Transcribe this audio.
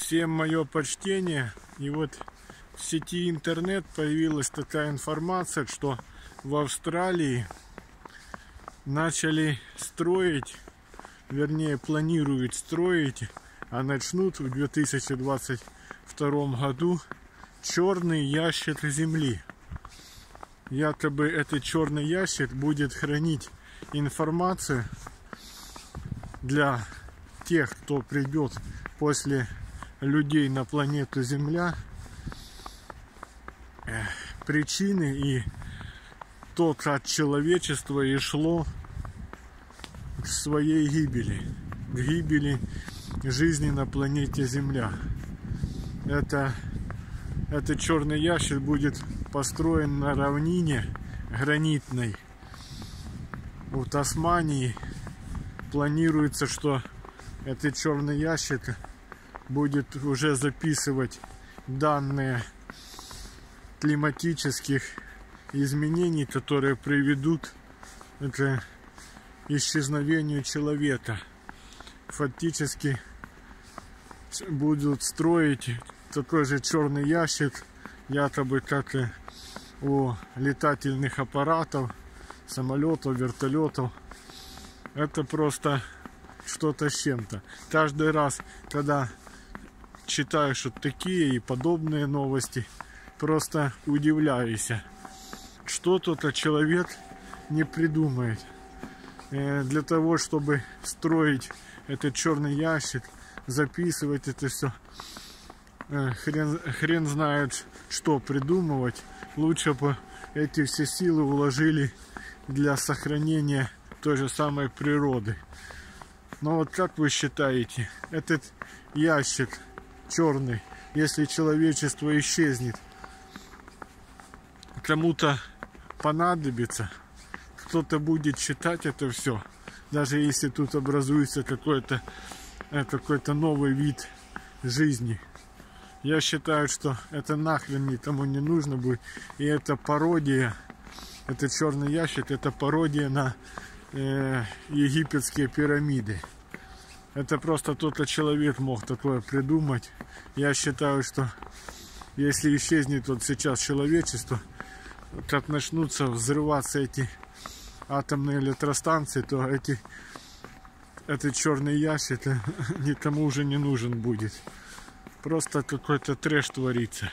Всем мое почтение. И вот в сети интернет появилась такая информация, что в Австралии начали строить, вернее планируют строить, а начнут в 2022 году черный ящик Земли. Якобы этот черный ящик будет хранить информацию для тех, кто придет после людей на планету Земля, причины и то, как человечество и шло к своей гибели, к гибели жизни на планете Земля. Это, этот черный ящик будет построен на равнине гранитной. У Тасмании планируется, что этот черный ящик будет уже записывать данные климатических изменений, которые приведут к исчезновению человека. Фактически будут строить такой же черный ящик, якобы как и у летательных аппаратов, самолетов, вертолетов. Это просто что-то с чем-то. Каждый раз, когда читаешь вот такие и подобные новости, просто удивляюсь, что тут человек не придумает для того, чтобы строить этот черный ящик, записывать это все. Хрен, хрен знает, что придумывать. Лучше бы эти все силы вложили для сохранения той же самой природы. Но вот как вы считаете, этот ящик черный, если человечество исчезнет, кому-то понадобится, кто-то будет читать это все, даже если тут образуется какой-то э, какой-то новый вид жизни. Я считаю, что это нахрен никому не нужно будет. И это пародия, это черный ящик, это пародия на э, египетские пирамиды. Это просто тот человек мог такое придумать. Я считаю, что если исчезнет вот сейчас человечество, как начнутся взрываться эти атомные электростанции, то эти, этот черный ящик никому уже не нужен будет. Просто какой-то трэш творится.